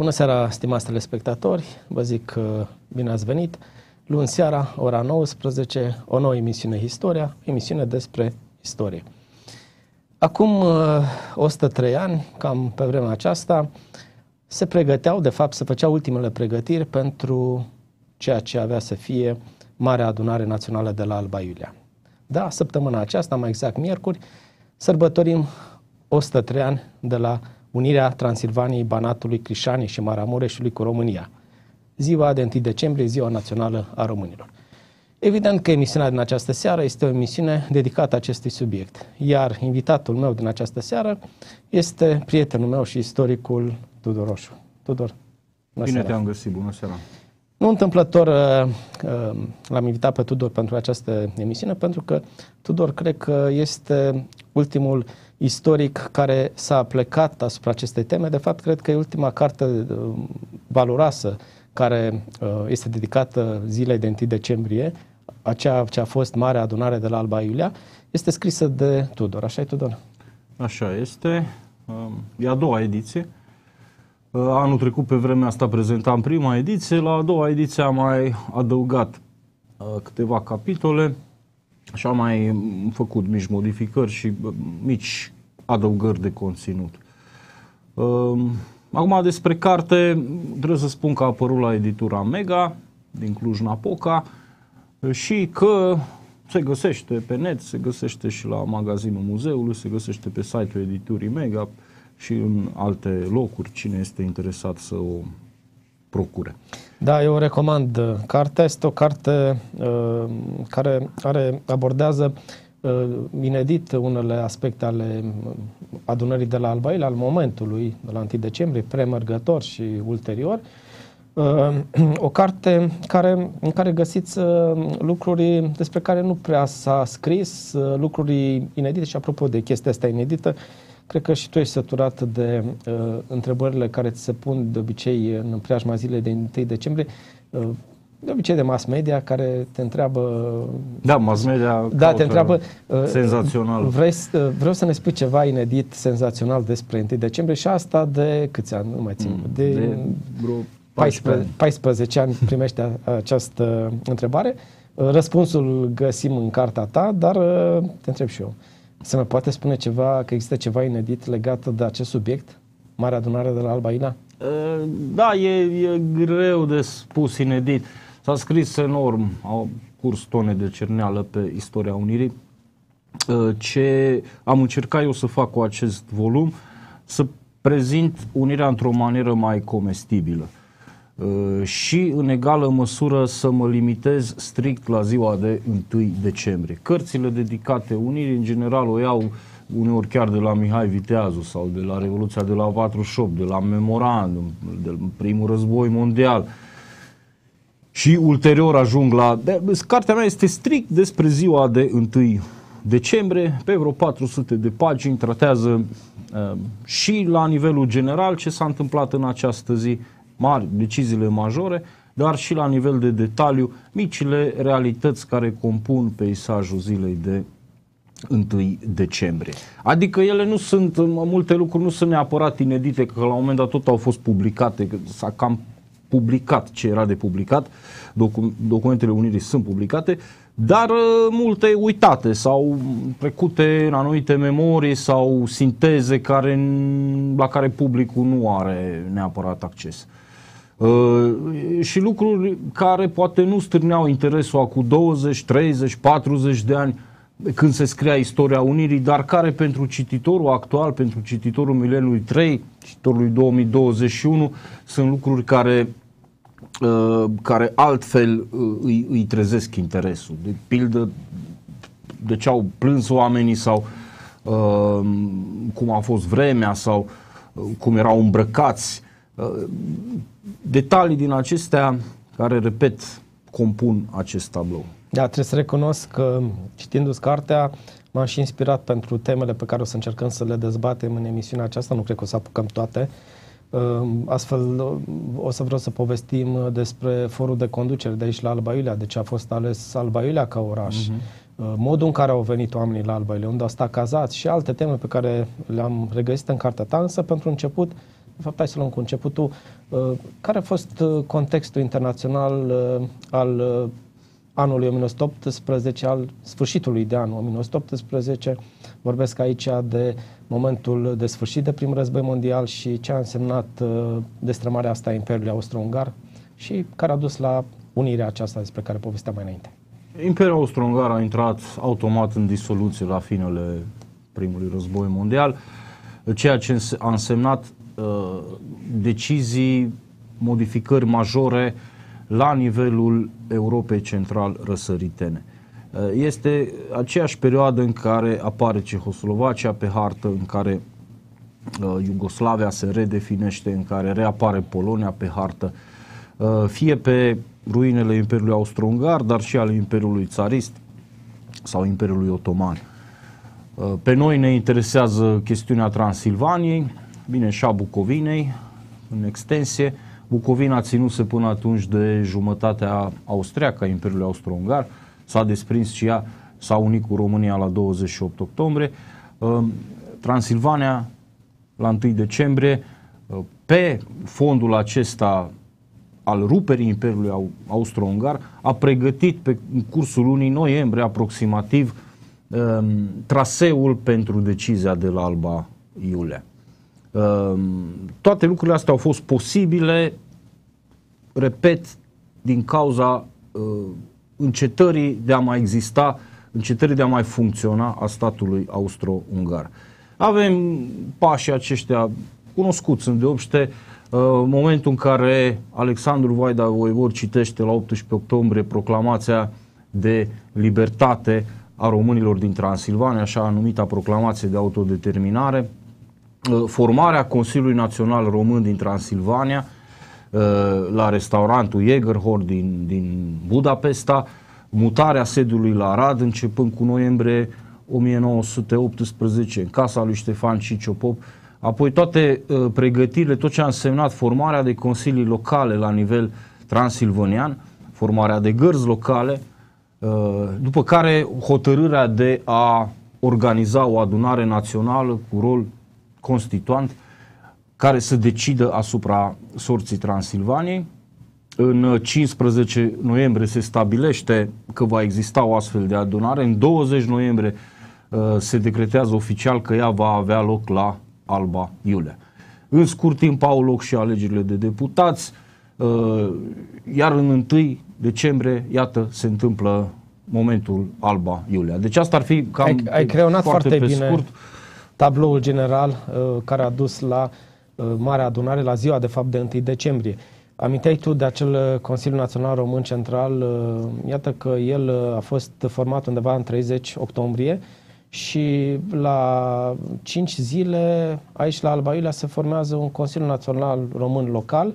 Bună seara, stimați telespectatori! Vă zic că bine ați venit! Luni seara, ora 19, o nouă emisiune Istoria, emisiune despre istorie. Acum 103 uh, ani, cam pe vremea aceasta, se pregăteau, de fapt, se făceau ultimele pregătiri pentru ceea ce avea să fie Marea Adunare Națională de la Alba Iulia. Da, săptămâna aceasta, mai exact miercuri, sărbătorim 103 ani de la unirea Transilvaniei, Banatului, Crișanii și Maramureșului cu România. Ziua de 1 decembrie, Ziua Națională a Românilor. Evident că emisiunea din această seară este o emisiune dedicată acestui subiect, iar invitatul meu din această seară este prietenul meu și istoricul Tudor Roșu. Tudor, bună Bine te-am găsit, bună seara. Nu întâmplător uh, uh, l-am invitat pe Tudor pentru această emisiune, pentru că Tudor cred că este ultimul istoric care s-a plecat asupra acestei teme. De fapt, cred că e ultima carte uh, valoroasă care este dedicată zilei de 1 decembrie, aceea ce a fost mare adunare de la Alba Iulia, este scrisă de Tudor. Așa e, Tudor? Așa este. Um, e a doua ediție. Uh, anul trecut, pe vremea asta, prezentam prima ediție. La a doua ediție am mai adăugat uh, câteva capitole și am mai făcut mici modificări și uh, mici adăugări de conținut. Acum despre carte, trebuie să spun că a apărut la editura Mega din Cluj-Napoca și că se găsește pe net, se găsește și la magazinul muzeului, se găsește pe site-ul editurii Mega, și în alte locuri, cine este interesat să o procure. Da, eu recomand. Cartea este o carte uh, care are, abordează uh, inedit unele aspecte ale adunării de la Albail, al momentului, de la 1 decembrie, premergător și ulterior. Uh, o carte care, în care găsiți uh, lucruri despre care nu prea s-a scris, uh, lucruri inedite și apropo de chestia asta inedită, uh, Cred că și tu ești săturat de uh, întrebările care ți se pun de obicei în preajma zilei de 1 decembrie. Uh, de obicei de mass media care te întreabă... Da, mass media da, te întreabă, uh, senzațional. Vrei, uh, vreau să ne spui ceva inedit, senzațional despre 1 decembrie și asta de câți ani? Nu mai țin. Mm, de, de vreo 14, 14 ani primește această întrebare. Uh, răspunsul găsim în cartea ta, dar uh, te întreb și eu. Se mai poate spune ceva, că există ceva inedit legat de acest subiect? Marea adunare de la Alba Ina? Uh, da, e, e greu de spus inedit. S-a scris enorm, au curs tone de cerneală pe istoria Unirii. Uh, ce am încercat eu să fac cu acest volum, să prezint Unirea într-o manieră mai comestibilă. Uh, și în egală măsură să mă limitez strict la ziua de 1 decembrie. Cărțile dedicate Unirii, în general, o iau uneori chiar de la Mihai Viteazu sau de la Revoluția de la 48, de la Memorandum, de primul război mondial. Și ulterior ajung la... De, cartea mea este strict despre ziua de 1 decembrie, pe vreo 400 de pagini, tratează uh, și la nivelul general ce s-a întâmplat în această zi, mari, deciziile majore, dar și la nivel de detaliu, micile realități care compun peisajul zilei de 1 decembrie. Adică ele nu sunt, multe lucruri nu sunt neapărat inedite, că la un moment dat tot au fost publicate, că s-a cam publicat ce era de publicat, docu- documentele Unirii sunt publicate, dar uh, multe uitate sau trecute în anumite memorii sau sinteze care, la care publicul nu are neapărat acces. Uh, și lucruri care poate nu stârneau interesul cu 20, 30, 40 de ani când se scria istoria Unirii, dar care pentru cititorul actual, pentru cititorul mileniului 3, cititorului 2021, sunt lucruri care uh, care altfel uh, îi, îi trezesc interesul. De pildă, de ce au plâns oamenii sau uh, cum a fost vremea sau uh, cum erau îmbrăcați. Uh, detalii din acestea care, repet, compun acest tablou. Da, trebuie să recunosc că citindu-ți cartea m-am și inspirat pentru temele pe care o să încercăm să le dezbatem în emisiunea aceasta. Nu cred că o să apucăm toate. Ehm, astfel o să vreau să povestim despre forul de conducere de aici la Alba Iulia, de ce a fost ales Alba Iulia ca oraș, uh-huh. modul în care au venit oamenii la Alba Iulia, unde au stat cazați și alte teme pe care le-am regăsit în cartea ta, însă pentru început De fapt, hai să luăm cu începutul. Care a fost contextul internațional al anului 1918, al sfârșitului de anul 1918. Vorbesc aici de momentul de sfârșit de primul război mondial și ce a însemnat uh, destrămarea asta a Imperiului Austro-Ungar și care a dus la unirea aceasta despre care povesteam mai înainte. Imperiul Austro-Ungar a intrat automat în disoluție la finele primului război mondial, ceea ce a însemnat uh, decizii, modificări majore la nivelul Europei Central răsăritene. Uh, este aceeași perioadă în care apare Cehoslovacia pe hartă, în care uh, Iugoslavia se redefinește, în care reapare Polonia pe hartă, uh, fie pe ruinele Imperiului Austro-Ungar, dar și ale Imperiului Țarist sau Imperiului Otoman. Pe noi ne interesează chestiunea Transilvaniei, bine și a Bucovinei, în extensie. Bucovina ținuse până atunci de jumătatea austriacă a Imperiului Austro-Ungar, s-a desprins și ea, s-a unit cu România la 28 octombrie. Ehm, Transilvania, la 1 decembrie, ehm, pe fondul acesta al ruperii Imperiului Austro-Ungar, a pregătit pe în cursul lunii noiembrie aproximativ um, traseul pentru decizia de la Alba Iulia. Um, toate lucrurile astea au fost posibile, repet, din cauza uh, încetării de a mai exista, încetării de a mai funcționa a statului austro-ungar. Avem pașii aceștia cunoscuți în deopște, uh, momentul în care Alexandru Vaida Voivod citește la 18 octombrie proclamația de libertate a românilor din Transilvania, așa numita proclamație de autodeterminare, uh, formarea Consiliului Național Român din Transilvania, Uh, la restaurantul Jägerhor din, din Budapesta, mutarea sediului la Arad începând cu noiembrie 1918 în casa lui Ștefan Ciciopop, apoi toate uh, pregătirile, tot ce a însemnat formarea de consilii locale la nivel transilvanian, formarea de gărzi locale, uh, după care hotărârea de a organiza o adunare națională cu rol constituant care să decidă asupra sorții Transilvaniei. În 15 noiembrie se stabilește că va exista o astfel de adunare. În 20 noiembrie uh, se decretează oficial că ea va avea loc la Alba Iulia. În scurt timp au loc și alegerile de deputați, uh, iar în 1 decembrie, iată, se întâmplă momentul Alba Iulia. Deci asta ar fi cam ai, ai creionat foarte, foarte bine scurt. Tabloul general uh, care a dus la uh, Uh, mare adunare la ziua, de fapt, de 1 decembrie. Aminteai tu de acel uh, Consiliu Național Român Central, uh, iată că el a fost format undeva în 30 octombrie și la 5 zile aici la Alba Iulia se formează un Consiliu Național Român local,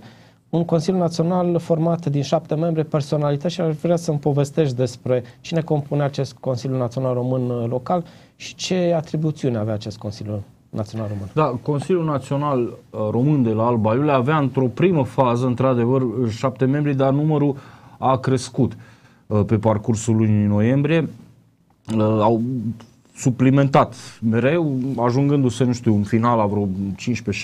un Consiliu Național format din șapte membri, personalități și aș vrea să-mi povestești despre cine compune acest Consiliu Național Român local și ce atribuțiuni avea acest Consiliu Național Român. Da, Consiliul Național uh, Român de la Alba Iulia avea într-o primă fază, într-adevăr, șapte membri, dar numărul a crescut uh, pe parcursul lunii noiembrie. Uh, au suplimentat mereu, ajungându-se, nu știu, în final la vreo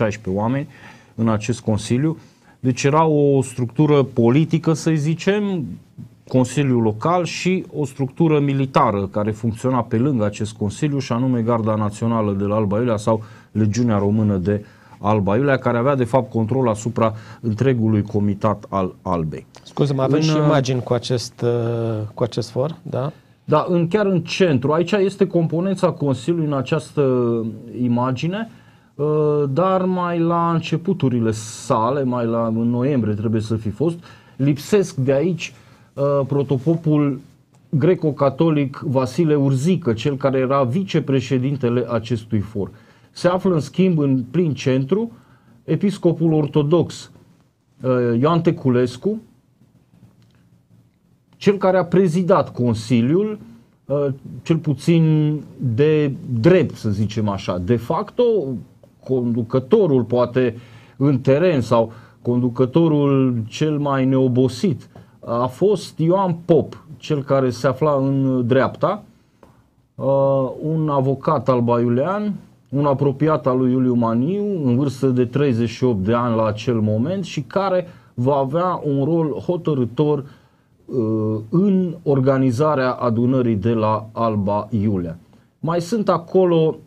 15-16 oameni în acest Consiliu. Deci era o structură politică, să zicem, Consiliul Local și o structură militară care funcționa pe lângă acest Consiliu și anume Garda Națională de la Alba Iulia sau Legiunea Română de Alba Iulia, care avea de fapt control asupra întregului comitat al Albei. Scuze, mai avem în, și uh, imagini cu acest, uh, cu acest for, da? Da, în, chiar în centru. Aici este componența Consiliului în această imagine, uh, dar mai la începuturile sale, mai la în noiembrie trebuie să fi fost, lipsesc de aici Uh, protopopul greco-catolic Vasile Urzică, cel care era vicepreședintele acestui for. Se află în schimb în plin centru episcopul ortodox uh, Ioan Teculescu, cel care a prezidat Consiliul, uh, cel puțin de drept, să zicem așa. De facto, conducătorul poate în teren sau conducătorul cel mai neobosit a fost Ioan Pop, cel care se afla în dreapta, uh, un avocat albaiulean un apropiat al lui Iuliu Maniu, în vârstă de 38 de ani la acel moment și care va avea un rol hotărător uh, în organizarea adunării de la Alba Iulia. Mai sunt acolo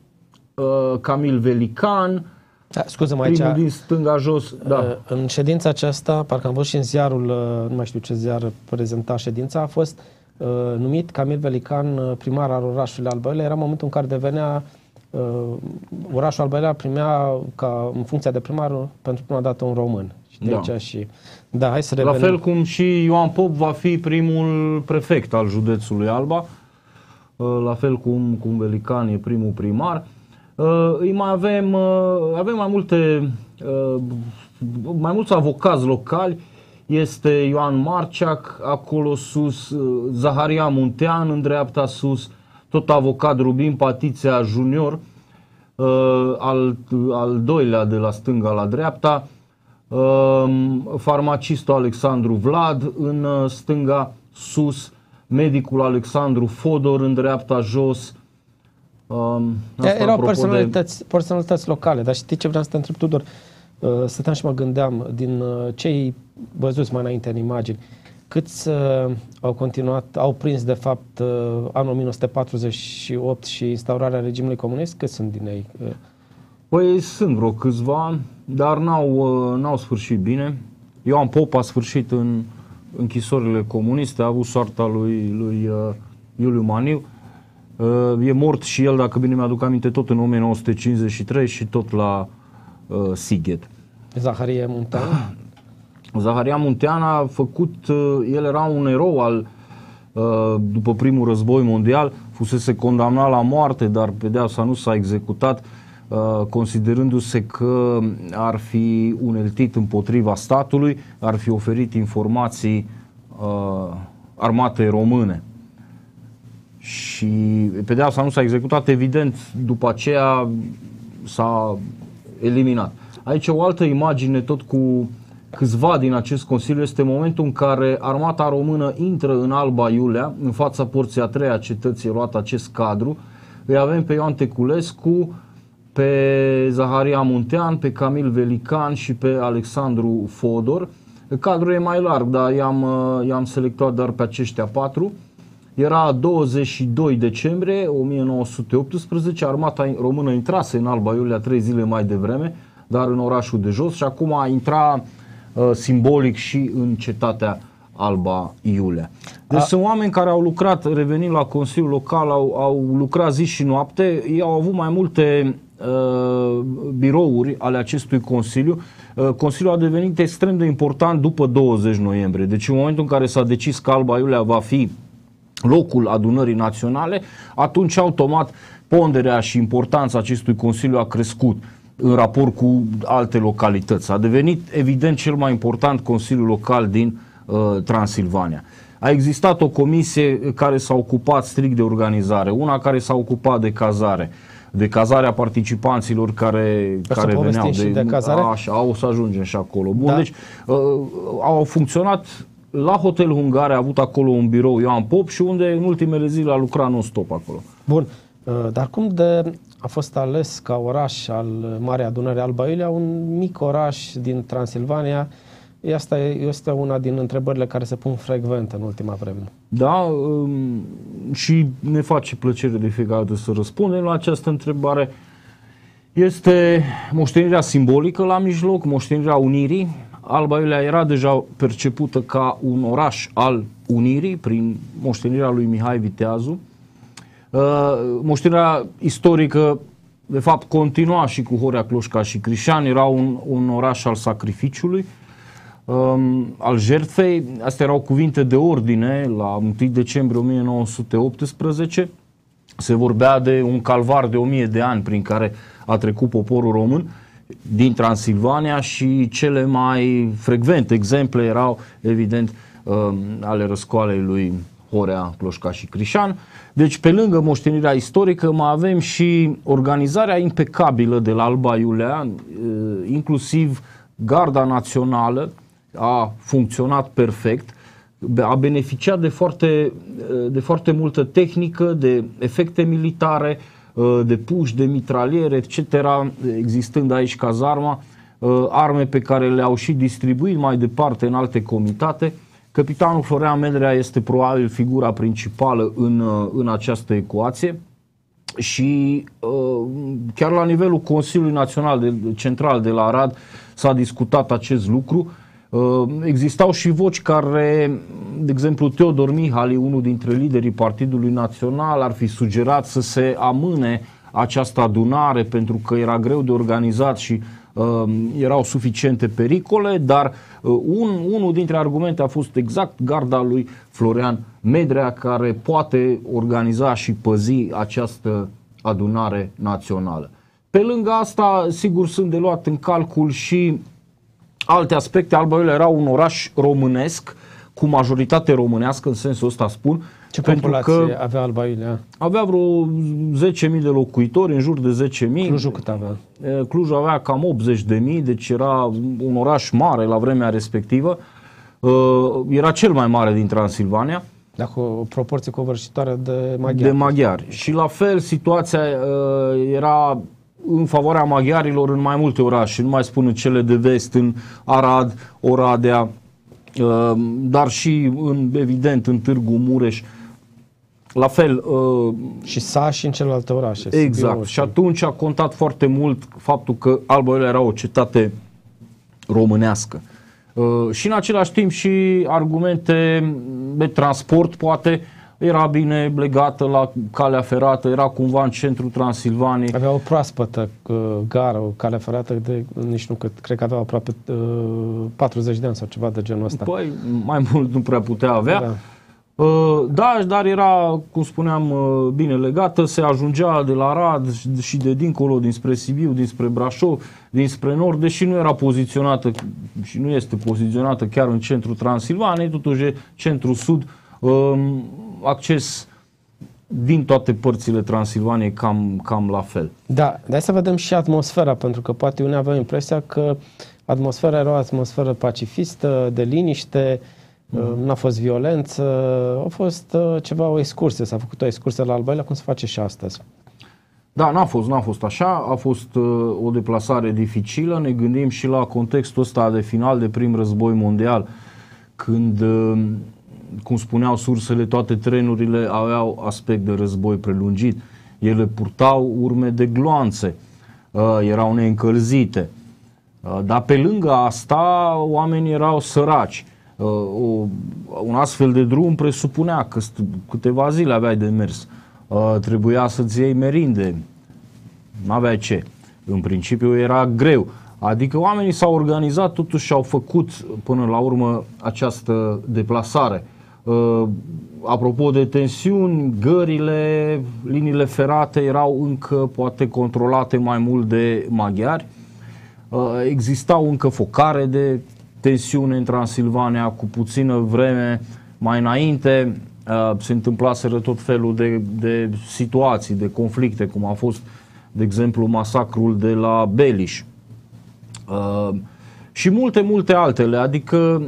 uh, Camil Velican, da, scuză mai aici, din stânga jos. Da. Uh, în ședința aceasta, parcă am văzut și în ziarul, uh, nu mai știu ce ziar prezenta ședința, a fost uh, numit Camil Velican uh, primar al orașului Alba Iulia. Era momentul în care devenea uh, orașul Alba Iulia primea ca în funcția de primar pentru prima dată un român. Și de da. aici și da, hai să revenim. La fel cum și Ioan Pop va fi primul prefect al județului Alba, uh, la fel cum, cum Velican e primul primar. Uh, îi mai avem, uh, avem mai multe, mai mulți avocați locali, este Ioan Marceac, acolo sus, Zaharia Muntean în dreapta sus, tot avocat Rubin Patiția Junior, al, al doilea de la stânga la dreapta, Ehm, farmacistul Alexandru Vlad în uh, stânga sus, medicul Alexandru Fodor în dreapta jos. Um, Erau personalități, de... personalități locale, dar știi ce vreau să te întreb, Tudor? Uh, stăteam și mă gândeam, din uh, cei văzuți mai înainte în imagini, câți uh, au continuat, au prins de fapt uh, anul 1948 și instaurarea regimului comunist, câți sunt din ei? Uh, Păi sunt vreo câțiva, dar n-au, uh, n-au sfârșit bine. Ioan Pop a sfârșit în închisorile comuniste, a avut soarta lui, lui uh, Iuliu Maniu. Uh, e mort și el, dacă bine mi-aduc aminte, tot în 1953 și tot la uh, Sighet. Zaharia Muntean? Zaharia Muntean a făcut, uh, el era un erou al, uh, după primul război mondial, fusese condamnat la moarte, dar pedeapsa nu s-a executat Uh, considerându-se că ar fi uneltit împotriva statului, ar fi oferit informații uh, armatei române. Și pedeapsa nu s-a executat, evident, după aceea s-a eliminat. Aici o altă imagine, tot cu câțiva din acest Consiliu, este momentul în care armata română intră în Alba Iulea, în fața porții a treia cetății luat acest cadru. Îi avem pe Ioan Teculescu, pe Zaharia Muntean, pe Camil Velican și pe Alexandru Fodor. Cadrul e mai larg, dar i-am, uh, i-am selectat doar pe aceștia patru. Era 22 decembrie 1918, armata română intrase în Alba Iulia trei zile mai devreme, dar în orașul de jos și acum a intra uh, simbolic și în cetatea Alba Iulia. Deci a... sunt oameni care au lucrat, revenind la Consiliul Local, au, au lucrat zi și noapte, ei au avut mai multe Uh, birouri ale acestui Consiliu. Uh, Consiliul a devenit extrem de important după 20 noiembrie. Deci în momentul în care s-a decis că Alba Iulia va fi locul adunării naționale, atunci automat ponderea și importanța acestui Consiliu a crescut în raport cu alte localități. A devenit evident cel mai important Consiliu Local din uh, Transilvania. A existat o comisie care s-a ocupat strict de organizare, una care s-a ocupat de cazare, uh, de cazarea participanților care, care veneau de, de cazare? Așa, au să ajungem și acolo. Bun, da. deci uh, au funcționat la Hotel Hungare a avut acolo un birou Ioan Pop și unde în ultimele zile a lucrat non-stop acolo. Bun, uh, dar cum de a fost ales ca oraș al Marei Adunări Alba Iulia, un mic oraș din Transilvania, Asta este una din întrebările care se pun frecvent în ultima vreme. Da, um, și ne face plăcere de fiecare dată să răspundem la această întrebare. Este moștenirea simbolică la mijloc, moștenirea unirii. Alba Iulia era deja percepută ca un oraș al unirii prin moștenirea lui Mihai Viteazu. Uh, moștenirea istorică de fapt continua și cu Horea Cloșca și Crișan, era un, un oraș al sacrificiului um, al jertfei. Astea erau cuvinte de ordine la 1 decembrie 1918. Se vorbea de un calvar de 1000 de ani prin care a trecut poporul român din Transilvania și cele mai frecvente exemple erau, evident, um, ale răscoalei lui Horea, Cloșca și Crișan. Deci, pe lângă moștenirea istorică, mai avem și organizarea impecabilă de la Alba Iulea, uh, inclusiv Garda Națională, a funcționat perfect, a beneficiat de foarte, de foarte multă tehnică, de efecte militare, de puși, de mitraliere, etc., existând aici cazarma, arme pe care le-au și distribuit mai departe în alte comitate. Capitanul Florean Medrea este probabil figura principală în, în această ecuație și chiar la nivelul Consiliului Național de, Central de la Arad s-a discutat acest lucru. Existau și voci care, de exemplu, Teodor Mihali, unul dintre liderii Partidului Național, ar fi sugerat să se amâne această adunare pentru că era greu de organizat și uh, erau suficiente pericole, dar uh, un, unul dintre argumente a fost exact garda lui Florian Medrea, care poate organiza și păzi această adunare națională. Pe lângă asta, sigur, sunt de luat în calcul și alte aspecte. Alba Iulia era un oraș românesc, cu majoritate românească, în sensul ăsta spun. Ce pentru populație că avea Alba Iulia? Avea vreo 10.000 de locuitori, în jur de 10.000. Clujul cât avea? Clujul avea cam 80.000, deci era un oraș mare la vremea respectivă. Era cel mai mare din Transilvania. Dar cu o proporție covârșitoare de maghiari. De maghiari. Și la fel situația era în favoarea maghiarilor în mai multe orașe, nu mai spun în cele de vest, în Arad, Oradea, uh, dar și în, evident în Târgu Mureș. La fel. Uh, și sa și în celelalte orașe. Exact. Și atunci a contat foarte mult faptul că Alba Iulia era o cetate românească. Uh, și în același timp și argumente de transport, poate, era bine legată la calea ferată, era cumva în centrul Transilvaniei. Avea o proaspătă uh, gară, o cale ferată de nici nu cât, cred că avea aproape uh, 40 de ani sau ceva de genul ăsta. Păi, mai mult nu prea putea avea. Da. Uh, da, dar era, cum spuneam, uh, bine legată, se ajungea de la Rad și de dincolo, dinspre Sibiu, dinspre Brașov, dinspre nord, deși nu era poziționată și nu este poziționată chiar în centrul Transilvaniei, totuși centru-sud, um, acces din toate părțile Transilvaniei cam, cam la fel. Da, dar să vedem și atmosfera, pentru că poate unii aveau impresia că atmosfera era o atmosferă pacifistă, de liniște, mm. n-a fost violență, a fost uh, ceva, o excursie, s-a făcut o excursie la Albaila, cum se face și astăzi. Da, n-a fost, n-a fost așa, a fost uh, o deplasare dificilă, ne gândim și la contextul ăsta de final de prim război mondial, când uh, cum spuneau sursele, toate trenurile aveau aspect de război prelungit. Ele purtau urme de gloanțe, uh, erau neîncălzite. Uh, dar pe lângă asta, oamenii erau săraci. Uh, o, un astfel de drum presupunea că câteva zile aveai de mers. Trebuia să-ți iei merinde. Nu aveai ce. În principiu era greu. Adică oamenii s-au organizat totuși și au făcut până la urmă această deplasare. Uh, apropo de tensiuni, gările, liniile ferate erau încă poate controlate mai mult de maghiari. Uh, existau încă focare de tensiune în Transilvania cu puțină vreme mai înainte. Uh, se întâmplaseră tot felul de, de situații, de conflicte, cum a fost, de exemplu, masacrul de la Beliș. Uh, și multe, multe altele. Adică,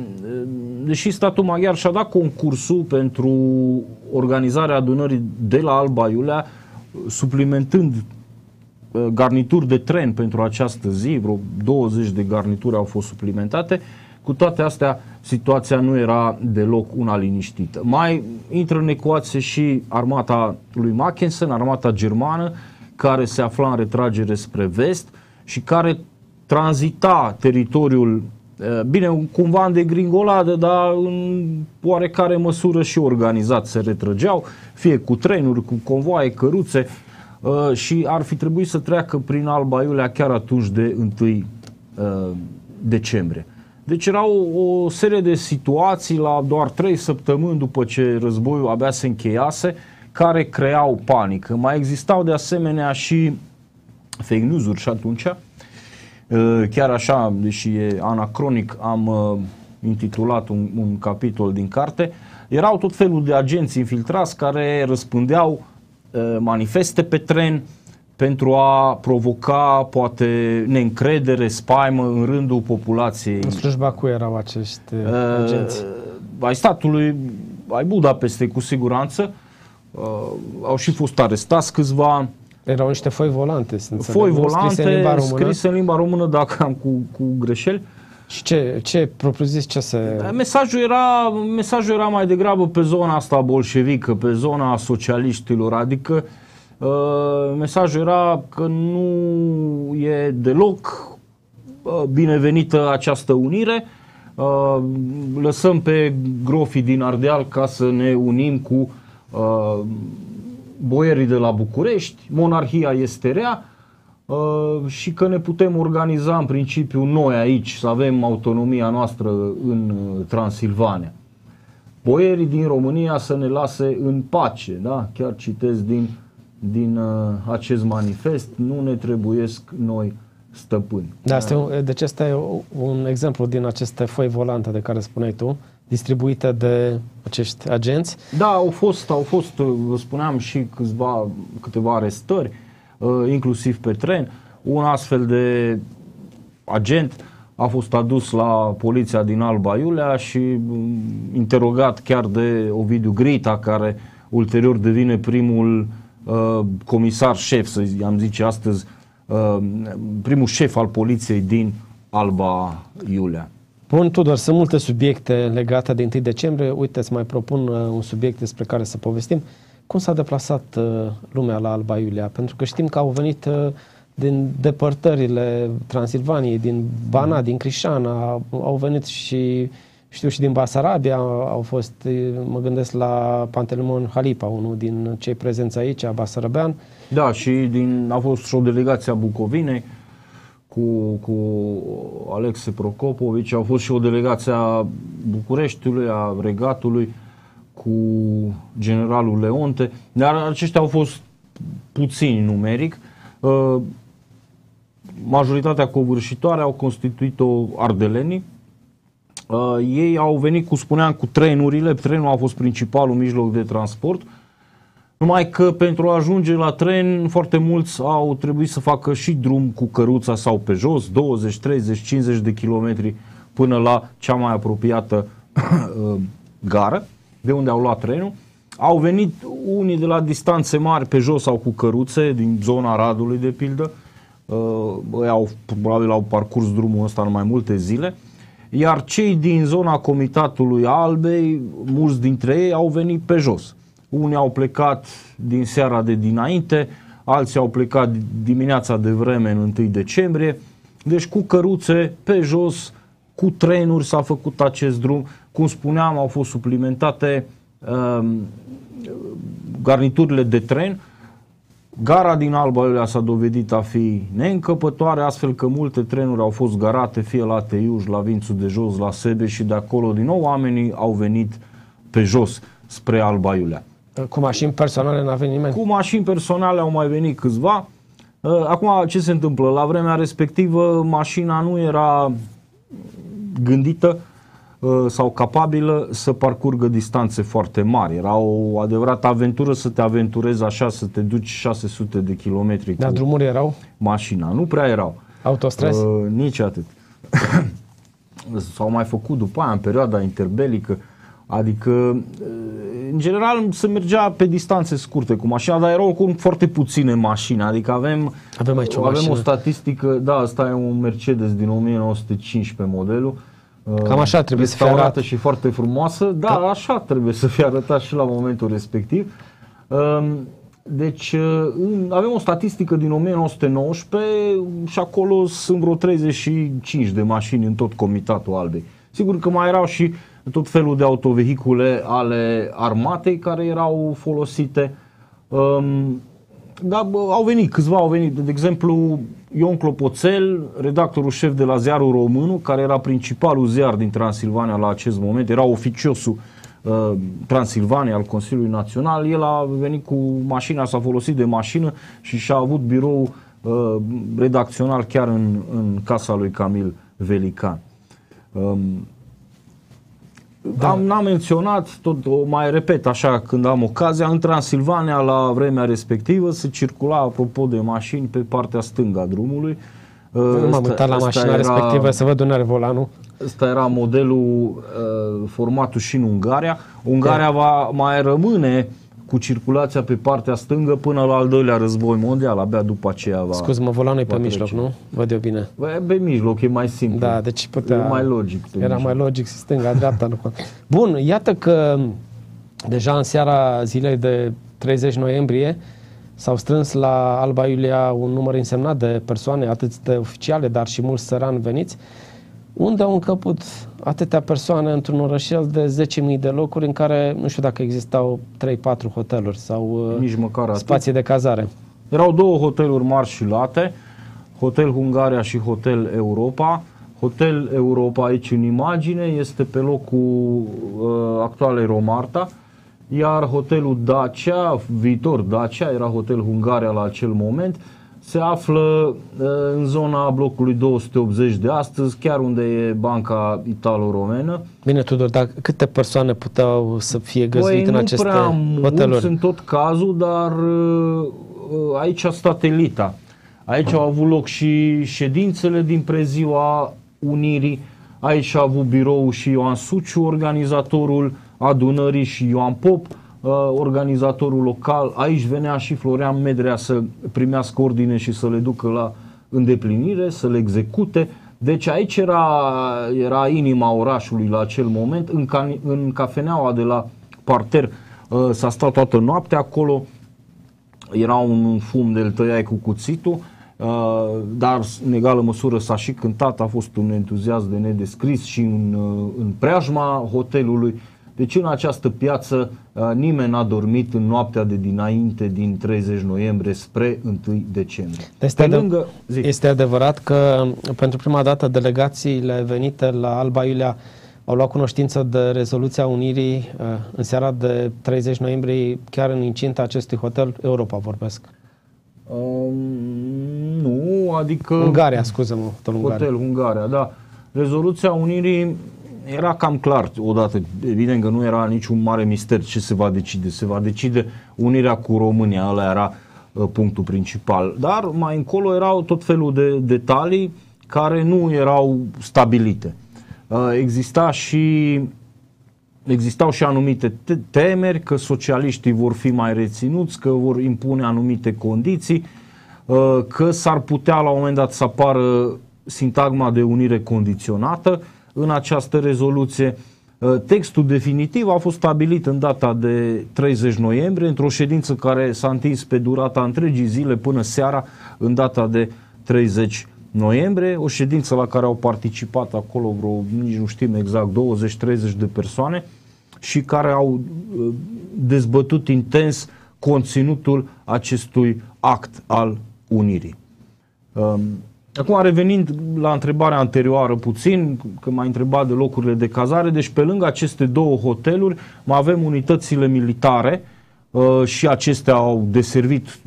deși statul maghiar și-a dat concursul pentru organizarea adunării de la Alba Iulea, suplimentând uh, garnituri de tren pentru această zi, vreo 20 de garnituri au fost suplimentate, cu toate astea, situația nu era deloc una liniștită. Mai intră în ecuație și armata lui Mackensen, armata germană, care se afla în retragere spre vest și care tranzita teritoriul, bine, cumva în degringoladă, dar în oarecare măsură și organizat se retrăgeau, fie cu trenuri, cu convoaie, căruțe și ar fi trebuit să treacă prin Alba Iulia chiar atunci de 1 decembrie. Deci era o, o serie de situații la doar trei săptămâni după ce războiul abia se încheiase, care creau panică. Mai existau de asemenea și fake news-uri și atunci, Uh, chiar așa, deși e anacronic, am uh, intitulat un, un capitol din carte. Erau tot felul de agenți infiltrați care răspundeau uh, manifeste pe tren pentru a provoca poate neîncredere, spaimă în rândul populației. În slujba cu erau acești uh, agenți? Ai statului, ai Budapeste cu siguranță, uh, au și fost arestați câțiva, Erau niște foi volante, să înțeleg, Foi nu? volante, scrise în limba română. scrise în limba română, dacă am cu, cu greșeli. Și ce, ce propriu-zis, ce se... Mesajul era, mesajul era mai degrabă pe zona asta bolșevică, pe zona socialiștilor, adică uh, mesajul era că nu e deloc uh, binevenită această unire, uh, lăsăm pe grofii din Ardeal ca să ne unim cu uh, boierii de la București, monarhia este rea, Uh, și că ne putem organiza în principiu noi aici, să avem autonomia noastră în uh, Transilvania. Boierii din România să ne lase în pace, da? Chiar citesc din, din uh, acest manifest, nu ne trebuiesc noi stăpâni. Da, asta e un, deci asta e un exemplu din aceste foi volante de care spuneai tu, distribuite de acești agenți. Da, au fost, au fost, vă spuneam, și câțiva, câteva arestări. Uh, inclusiv pe tren. Un astfel de agent a fost adus la poliția din Alba Iulia și um, interogat chiar de Ovidiu Grita, care ulterior devine primul uh, comisar șef, să am zice astăzi, uh, primul șef al poliției din Alba Iulia. Bun, Tudor, sunt multe subiecte legate de 1 decembrie. Uite, îți mai propun uh, un subiect despre care să povestim. Cum s-a deplasat uh, lumea la Alba Iulia? Pentru că știm că au venit uh, din depărtările Transilvaniei, din Bana, din Crișana, au venit și știu și din Basarabia, au fost, uh, mă gândesc la Pantelimon Halipa, unul din cei prezenți aici, Basarabean. Da, și din, a fost și o delegație a Bucovinei cu, cu Alexe Procopovici, au fost și o delegație a Bucureștiului, a Regatului, cu generalul Leonte, dar aceștia au fost puțini numeric. Uh, majoritatea covârșitoare au constituit-o ardelenii. Uh, ei au venit, cu spuneam, cu trenurile. Trenul a fost principalul mijloc de transport. Numai că pentru a ajunge la tren, foarte mulți au trebuit să facă și drum cu căruța sau pe jos, 20, 30, 50 de kilometri până la cea mai apropiată uh, gară de unde au luat trenul. Au venit unii de la distanțe mari pe jos sau cu căruțe, din zona Radului de pildă. Uh, au, probabil au parcurs drumul ăsta în mai multe zile. Iar cei din zona Comitatului Albei, mulți dintre ei au venit pe jos. Unii au plecat din seara de dinainte, alții au plecat dimineața de vreme în 1 decembrie. Deci cu căruțe pe jos, cu trenuri s-a făcut acest drum. Cum spuneam, au fost suplimentate uh, garniturile de tren. Gara din Alba Iulia s-a dovedit a fi neîncăpătoare, astfel că multe trenuri au fost garate fie la Teiuș, la Vințul de Jos, la Sebe și de acolo din nou oamenii au venit pe jos spre Alba Iulia. Cu mașini personale n-a venit nimeni? Cu mașini personale au mai venit câțiva. Uh, acum ce se întâmplă? La vremea respectivă mașina nu era gândită uh, sau capabilă să parcurgă distanțe foarte mari. Era o adevărată aventură să te aventurezi așa, să te duci 600 de kilometri Dar drumuri erau? mașina. Nu prea erau. Autostrăzi? Uh, nici atât. S-au mai făcut după aia, în perioada interbelică. Adică, uh, în general, se mergea pe distanțe scurte cu mașina, dar erau oricum foarte puține mașini. Adică avem, Avem aici o avem mașină. o statistică, da, asta e un Mercedes din 1915 modelul. Uh, Cam așa trebuie să fie restaurată arată. și foarte frumoasă. Da, așa trebuie să fie arătat și la momentul respectiv. Um, Deci uh, în- avem o statistică din 1919 și acolo sunt vreo 35 de mașini în tot comitatul Albei. Sigur că mai erau și tot felul de autovehicule ale armatei care erau folosite. Um, da, bă, au venit, câțiva au venit. De exemplu, Ion Clopoțel, redactorul șef de la ziarul Românul, care era principalul ziar din Transilvania la acest moment, era oficiosul uh, Transilvania al Consiliului Național, el a venit cu mașina, s-a folosit de mașină și și-a avut birou uh, redacțional chiar în, în casa lui Camil Velican. Um, da. Am, n-am menționat, tot o mai repet așa când am ocazia, în Transilvania la vremea respectivă se circula, apropo de mașini, pe partea stângă a drumului. Uh, Nu m-am ăsta- uitat la ăsta mașina era- respectivă să văd unde are volanul. Ăsta era modelul, uh, formatul și în Ungaria. Ungaria va mai rămâne cu circulația pe partea stângă până la al doilea război mondial, abia după aceea va... Scuze-mă, volanul e pe va mijloc, trece. nu? Văd eu bine. Bă, Pe mijloc, e mai simplu. Da, deci putea... E mai logic. pe Era mijloc. mai logic stânga, dreapta. Nu. contează. Bun, iată că deja în seara zilei de 30 noiembrie s-au strâns la Alba Iulia un număr însemnat de persoane, atât de oficiale, dar și mulți sărani veniți, unde au încăput atâtea persoane într-un orășel de 10.000 de locuri în care nu știu dacă existau 3-4 hoteluri sau uh, Nici măcar atât. spații de cazare. Erau două hoteluri mari și late, Hotel Hungaria și Hotel Europa. Hotel Europa aici în imagine este pe locul uh, actualei Romarta, iar hotelul Dacia, viitor Dacia, era hotel Hungaria la acel moment, se află uh, în zona blocului 280 de astăzi, chiar unde e banca italo-romenă. Bine, Tudor, dar câte persoane puteau să fie găzduite Băi, în nu aceste prea mulți hoteluri? în tot cazul, dar uh, uh, aici a stat elita. Aici au avut loc și ședințele din preziua Unirii, aici a avut birou și Ioan Suciu, organizatorul adunării și Ioan Pop, uh, organizatorul local. Aici venea și Florian Medrea să primească ordine și să le ducă la îndeplinire, să le execute. Deci aici era, era inima orașului la acel moment, în, ca, în cafeneaua de la parter uh, s-a stat toată noaptea acolo, era un fum de-l tăiai cu cuțitul, uh, dar în egală măsură s-a și cântat, a fost un entuziasm de nedescris și în, uh, în preajma hotelului. Deci în această piață uh, nimeni n-a dormit în noaptea de dinainte din 30 noiembrie spre 1 decembrie. Este, Pe adă- lângă, zic, este adevărat că pentru prima dată delegațiile venite la Alba Iulia au luat cunoștință de rezoluția Unirii uh, în seara de 30 noiembrie, chiar în incinta acestui hotel, Europa vorbesc. um, nu, adică... Ungaria, scuză-mă, hotel Ungaria. Hotel Ungaria, da. Rezoluția Unirii era cam clar odată. Evident că nu era niciun mare mister ce se va decide. Se va decide unirea cu România, ăla era uh, punctul principal. Dar mai încolo erau tot felul de detalii care nu erau stabilite. Uh, exista și Existau și anumite te- temeri că socialiștii vor fi mai reținuți, că vor impune anumite condiții, uh, că s-ar putea la un moment dat să apară sintagma de unire condiționată în această rezoluție. Uh, Textul definitiv a fost stabilit în data de 30 noiembrie, într-o ședință care s-a întins pe durata întregii zile până seara, în data de 30 noiembrie, o ședință la care au participat acolo vreo, nici nu știm exact, 20-30 de persoane și care au uh, dezbătut intens conținutul acestui act al unirii. Um, Acum, revenind la întrebarea anterioară puțin, că m-a întrebat de locurile de cazare, deci pe lângă aceste două hoteluri mai avem unitățile militare uh, și acestea au deservit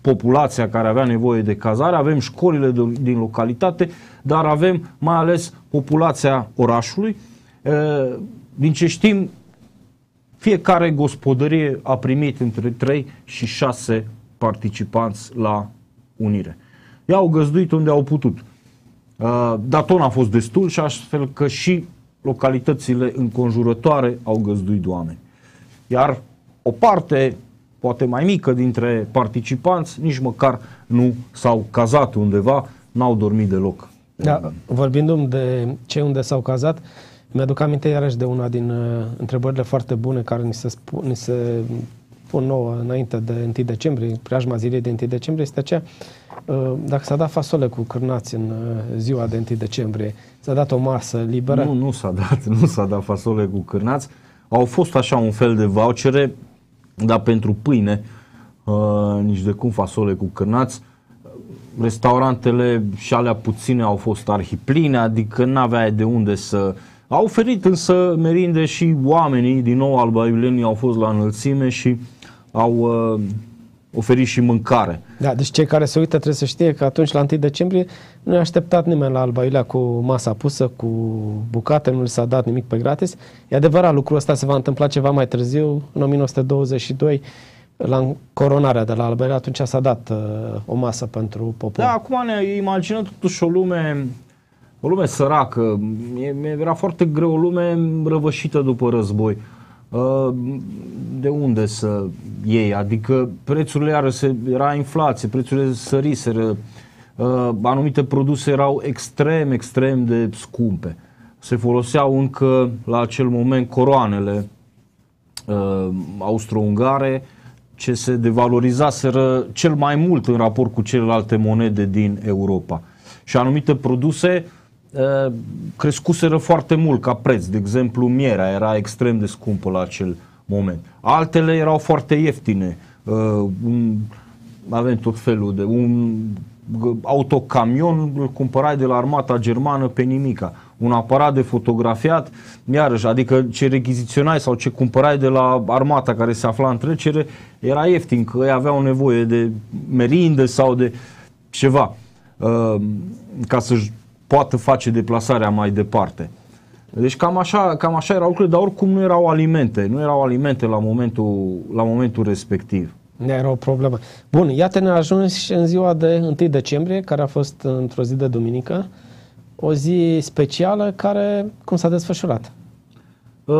populația care avea nevoie de cazare, avem școlile de, din localitate, dar avem mai ales populația orașului. Uh, Din ce știm, fiecare gospodărie a primit între 3 și 6 participanți la unire. I-au găzduit unde au putut. Uh, Dar tot n-a fost destul și astfel că și localitățile înconjurătoare au găzduit oameni. Iar o parte, poate mai mică dintre participanți, nici măcar nu s-au cazat undeva, n-au dormit deloc. Da, vorbindu-mi de cei unde s-au cazat, mi-aduc aminte iarăși de una din uh, întrebările foarte bune care ni se, spu- ni se pun nouă înainte de 1 decembrie, preajma zilei de 1 decembrie, este aceea, uh, dacă s-a dat fasole cu cârnați în uh, ziua de 1 decembrie, s-a dat o masă liberă, Nu, nu s-a dat, nu s-a dat fasole cu cârnați. Au fost așa un fel de vouchere, dar pentru pâine, uh, nici de cum fasole cu cârnați. Restaurantele și alea puține au fost arhipline, adică n-avea de unde să... Au oferit însă merinde și oamenii, din nou albaiulenii au fost la înălțime și au uh, oferit și mâncare. Da, deci cei care se uită trebuie să știe că atunci, la 1 decembrie, nu i-a așteptat nimeni la Alba Iulia cu masa pusă, cu bucate, nu li s-a dat nimic pe gratis. E adevărat, lucrul ăsta se va întâmpla ceva mai târziu, în 1922, la coronarea de la Alba Iulia, atunci s-a dat uh, o masă pentru popor. Da, acum ne imaginăm totuși o lume, o lume săracă. E, era foarte greu, o lume răvășită după război. Uh, De unde să ei, adică prețurile iară se, era inflație, prețurile săriseră, uh, anumite produse erau extrem, extrem de scumpe. Se foloseau încă la acel moment coroanele uh, austro-ungare ce se devalorizaseră cel mai mult în raport cu celelalte monede din Europa. Și anumite produse uh, crescuseră foarte mult ca preț. De exemplu, mierea era extrem de scumpă la acel moment. Altele erau foarte ieftine. Uh, un, avem tot felul de... Un autocamion îl cumpărai de la armata germană pe nimica. Un aparat de fotografiat, iarăși, adică ce rechiziționai sau ce cumpărai de la armata care se afla în trecere, era ieftin, că ei aveau nevoie de merinde sau de ceva uh, ca să-și poată face deplasarea mai departe. Deci cam așa, cam așa erau lucrurile, dar oricum nu erau alimente, nu erau alimente la momentul, la momentul respectiv. Era o problemă. Bun, iată ne ajuns în ziua de 1 decembrie, care a fost într-o zi de duminică, o zi specială care, cum s-a desfășurat? Uh,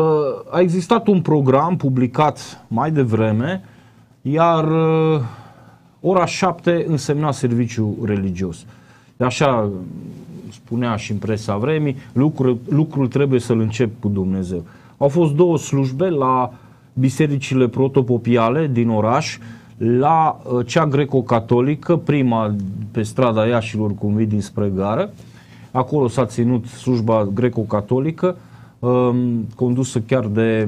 a existat un program publicat mai devreme, iar uh, ora 7 însemna serviciu religios. Așa spunea și în presa vremii, lucrul, lucrul trebuie să-l încep cu Dumnezeu. Au fost două slujbe la bisericile protopopiale din oraș, la uh, cea greco-catolică, prima pe strada Iașilor, cum vii dinspre gară. Acolo s-a ținut slujba greco-catolică, um, condusă chiar de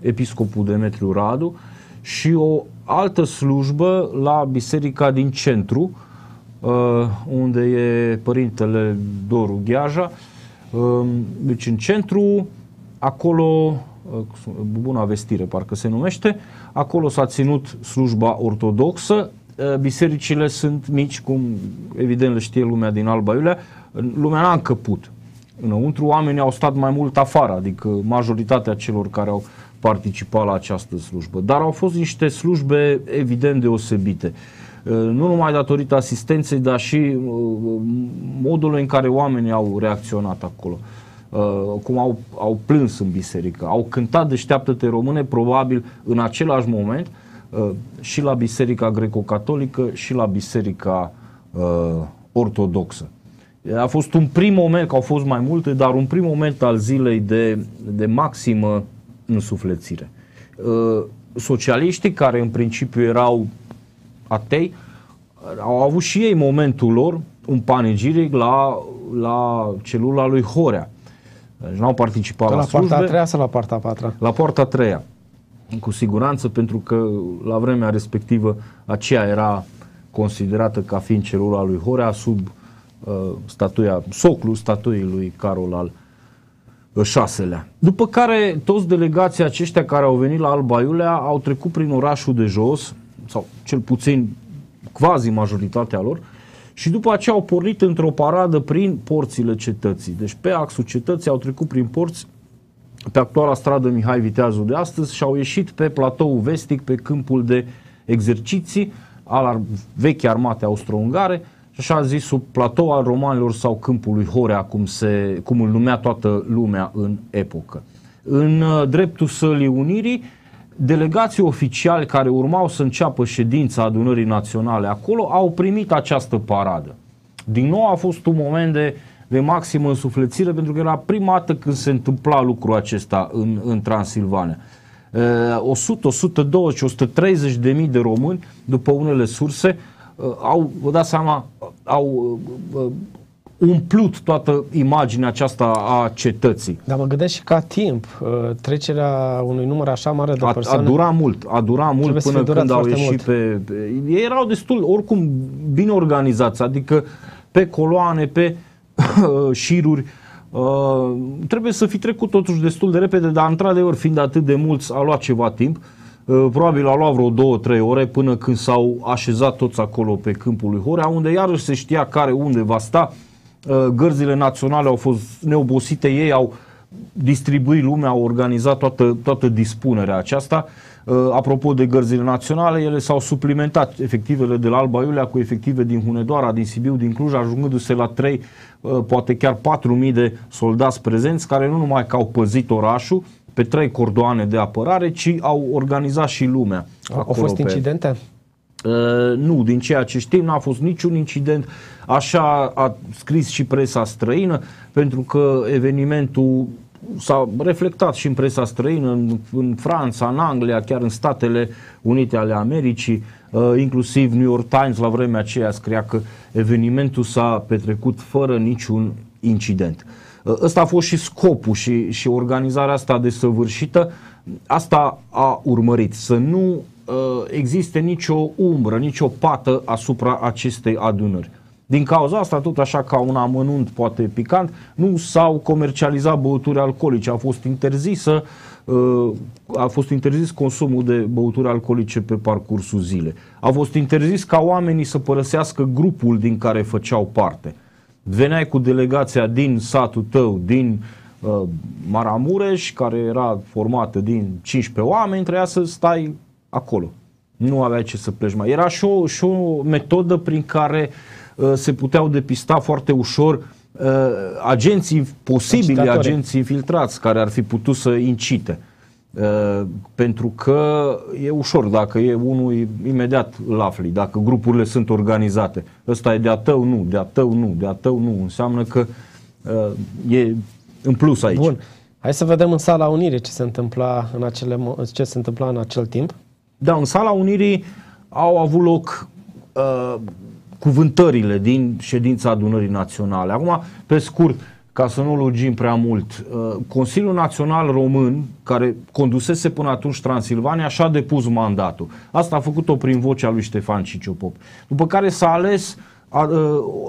episcopul Demetriu Radu și o altă slujbă la biserica din centru, Uh, unde e părintele Doru Gheaja. Um, deci în centru, acolo, uh, Buna Vestire parcă se numește, acolo s-a ținut slujba ortodoxă, uh, bisericile sunt mici, cum evident le știe lumea din Alba Iulia, lumea n-a încăput. Înăuntru oamenii au stat mai mult afară, adică majoritatea celor care au participat la această slujbă. Dar au fost niște slujbe evident deosebite. Uh, Uh, nu numai datorită asistenței, dar și uh, modul în care oamenii au reacționat acolo. Uh, cum au, au plâns în biserică, au cântat Deșteaptă-te române, probabil în același moment, și la biserica greco-catolică și la biserica ortodoxă. A fost un prim moment, că au fost mai multe, dar un prim moment al zilei de, de maximă însuflețire. Socialiștii, care în principiu erau atei, au avut și ei momentul lor, un panegiric la, la celula lui Horea. Deci n-au participat la, la slujbe. La partea a treia sau la partea a patra? La partea a treia. Cu siguranță, pentru că la vremea respectivă aceea era considerată ca fiind celula lui Horea sub uh, statuia, soclul statuii lui Carol al uh, șaselea. După care toți delegații aceștia care au venit la Alba Iulea au trecut prin orașul de jos, sau cel puțin quasi majoritatea lor, și după aceea au pornit într-o paradă prin porțile cetății. Deci pe axul cetății au trecut prin porți pe actuala stradă Mihai Viteazul de astăzi și au ieșit pe platoul vestic, pe câmpul de exerciții al vechi armate austro-ungare și așa zis sub platou al romanilor sau câmpului Horea, cum, se, cum îl numea toată lumea în epocă. În uh, dreptul sălii Unirii, delegații oficiali care urmau să înceapă ședința adunării naționale acolo au primit această paradă. Din nou a fost un moment de, de maximă însuflețire pentru că era prima dată când se întâmpla lucrul acesta în, în Transilvania. 100, 120, 130 de mii de români, după unele surse, uh, au, vă dați seama, au uh, umplut toată imaginea aceasta a cetății. Dar mă gândesc și ca timp, uh, trecerea unui număr așa mare de persoane... A, a durat mult, a durat mult până când au ieșit mult. pe, pe... Ei erau destul, oricum, bine organizați, adică pe coloane, pe șiruri, Uh, trebuie să fi trecut totuși destul de repede, dar într-adevăr, fiind atât de mulți, a luat ceva timp. Uh, probabil a luat vreo două, trei ore până când s-au așezat toți acolo pe câmpul lui Horea, unde iarăși se știa care unde va sta. Uh, Uh, gărzile naționale au fost neobosite, ei au distribuit lumea, au organizat toată, toată dispunerea aceasta. Uh, apropo de gărzile naționale, ele s-au suplimentat efectivele de la Alba Iulia cu efective din Hunedoara, din Sibiu, din Cluj, ajungându-se la 3, uh, poate chiar 4.000 de soldați prezenți, care nu numai că au păzit orașul, pe trei cordoane de apărare, ci au organizat și lumea. Au fost pe... incidente? Uh, nu, din ceea ce știm, n-a fost niciun incident. Așa a scris și presa străină, pentru că evenimentul s-a reflectat și în presa străină, în, în Franța, în Anglia, chiar în Statele Unite ale Americii, uh, inclusiv New York Times la vremea aceea scria că evenimentul s-a petrecut fără niciun incident. Uh, ăsta a fost și scopul și, și organizarea asta desăvârșită, asta a urmărit, să nu uh, existe nicio umbră, nicio pată asupra acestei adunări. Din cauza asta, tot așa ca un amănunt poate picant, nu s-au comercializat băuturi alcoolice, a fost interzisă uh, a fost interzis consumul de băuturi alcoolice pe parcursul zilei. A fost interzis ca oamenii să părăsească grupul din care făceau parte. Veneai cu delegația din satul tău, din uh, Maramureș, care era formată din 15 oameni, trebuia să stai acolo. Nu aveai ce să pleci mai. Era și o, și o metodă prin care uh, Uh, se puteau depista foarte ușor uh, agenții posibili, Agitatori. agenții infiltrați care ar fi putut să incite. Uh, pentru că e ușor, dacă e unul, imediat îl afli, dacă grupurile sunt organizate. Ăsta e de-a tău, nu, de-a tău, nu, de-a tău, nu. Înseamnă că e în plus aici. Bun. Hai să vedem în sala Unirii ce se întâmpla în, acele, ce se întâmpla în acel timp. Da, în sala Unirii au avut loc uh, cuvântările din ședința adunării naționale. Acum, pe scurt, ca să nu lugim prea mult, uh, Consiliul Național Român, care condusese până atunci Transilvania, și-a depus mandatul. Asta a făcut-o prin vocea lui Ștefan Ciciopop. După care s-a ales uh,